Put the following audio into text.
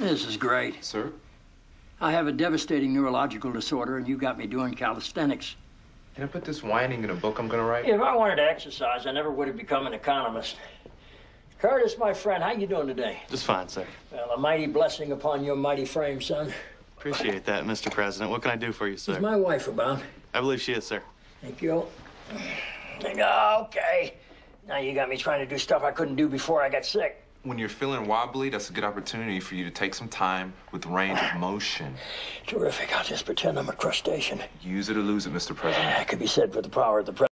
This is great. Sir? I have a devastating neurological disorder, and you got me doing calisthenics. Can I put this whining in a book I'm gonna write? If I wanted to exercise, I never would have become an economist. Curtis, my friend, how you doing today? Just fine, sir. Well, a mighty blessing upon your mighty frame, son. Appreciate that, Mr. President. What can I do for you, sir? Is my wife about? I believe she is, sir. Thank you. Okay. Now you got me trying to do stuff I couldn't do before I got sick. When you're feeling wobbly, that's a good opportunity for you to take some time with range of motion. Terrific. I'll just pretend I'm a crustacean. Use it or lose it, Mr. President. That could be said for the power of the president.